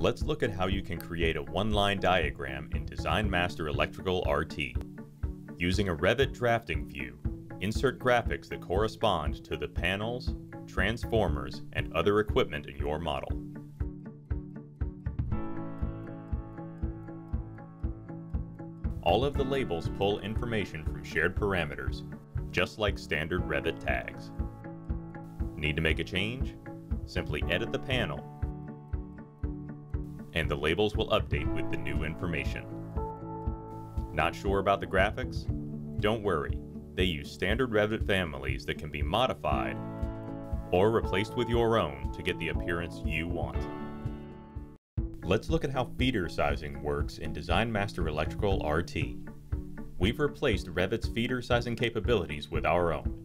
Let's look at how you can create a one-line diagram in Design Master Electrical RT. Using a Revit drafting view, insert graphics that correspond to the panels, transformers, and other equipment in your model. All of the labels pull information from shared parameters, just like standard Revit tags. Need to make a change? Simply edit the panel, and the labels will update with the new information. Not sure about the graphics? Don't worry, they use standard Revit families that can be modified or replaced with your own to get the appearance you want. Let's look at how feeder sizing works in Design Master Electrical RT. We've replaced Revit's feeder sizing capabilities with our own.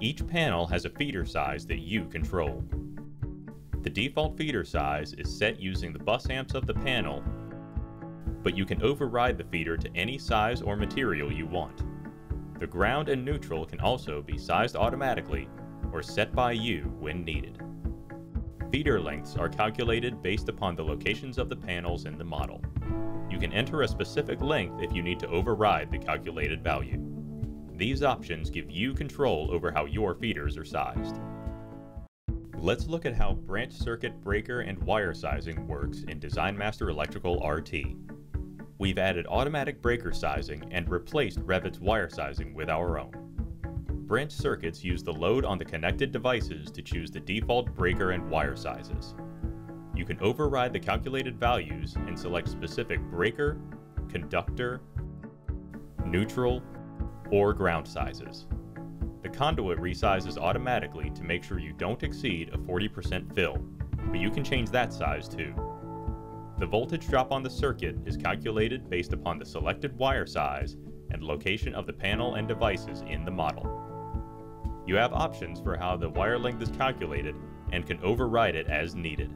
Each panel has a feeder size that you control. Default feeder size is set using the bus amps of the panel, but you can override the feeder to any size or material you want. The ground and neutral can also be sized automatically or set by you when needed. Feeder lengths are calculated based upon the locations of the panels in the model. You can enter a specific length if you need to override the calculated value. These options give you control over how your feeders are sized. Let's look at how branch circuit breaker and wire sizing works in Design Master Electrical RT. We've added automatic breaker sizing and replaced Revit's wire sizing with our own. Branch circuits use the load on the connected devices to choose the default breaker and wire sizes. You can override the calculated values and select specific breaker, conductor, neutral, or ground sizes. The conduit resizes automatically to make sure you don't exceed a 40% fill, but you can change that size too. The voltage drop on the circuit is calculated based upon the selected wire size and location of the panel and devices in the model. You have options for how the wire length is calculated and can override it as needed.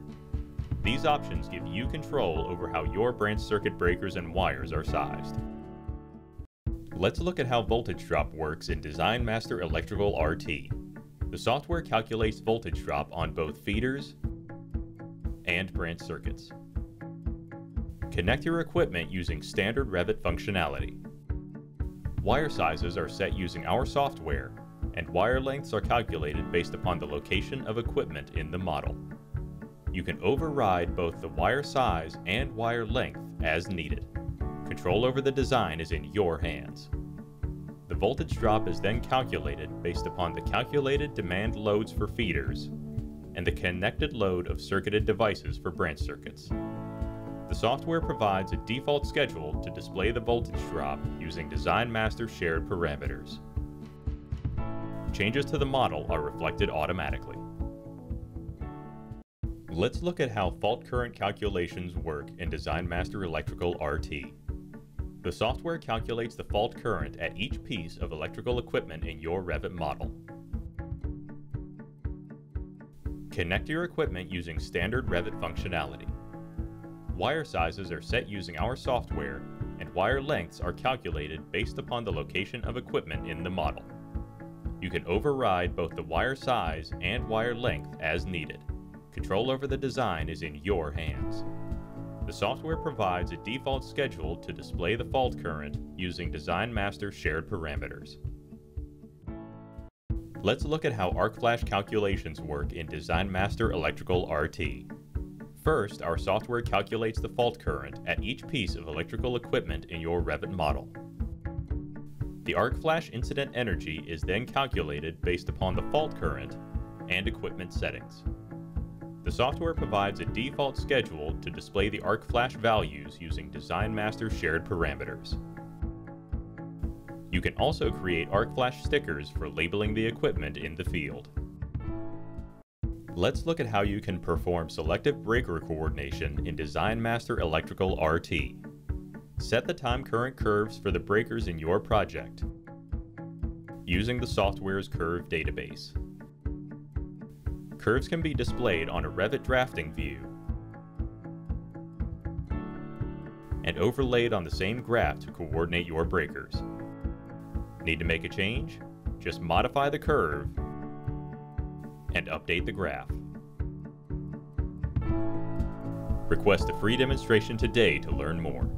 These options give you control over how your branch circuit breakers and wires are sized. Let's look at how voltage drop works in Design Master Electrical RT. The software calculates voltage drop on both feeders and branch circuits. Connect your equipment using standard Revit functionality. Wire sizes are set using our software, and wire lengths are calculated based upon the location of equipment in the model. You can override both the wire size and wire length as needed. Control over the design is in your hands. The voltage drop is then calculated based upon the calculated demand loads for feeders and the connected load of circuited devices for branch circuits. The software provides a default schedule to display the voltage drop using Design Master shared parameters. Changes to the model are reflected automatically. Let's look at how fault current calculations work in Design Master Electrical RT. The software calculates the fault current at each piece of electrical equipment in your Revit model. Connect your equipment using standard Revit functionality. Wire sizes are set using our software, and wire lengths are calculated based upon the location of equipment in the model. You can override both the wire size and wire length as needed. Control over the design is in your hands. The software provides a default schedule to display the fault current using Design Master shared parameters. Let's look at how arc flash calculations work in Design Master Electrical RT. First, our software calculates the fault current at each piece of electrical equipment in your Revit model. The arc flash incident energy is then calculated based upon the fault current and equipment settings. The software provides a default schedule to display the arc flash values using Design Master shared parameters. You can also create arc flash stickers for labeling the equipment in the field. Let's look at how you can perform selective breaker coordination in Design Master Electrical RT. Set the time current curves for the breakers in your project using the software's curve database. Curves can be displayed on a Revit drafting view and overlaid on the same graph to coordinate your breakers. Need to make a change? Just modify the curve and update the graph. Request a free demonstration today to learn more.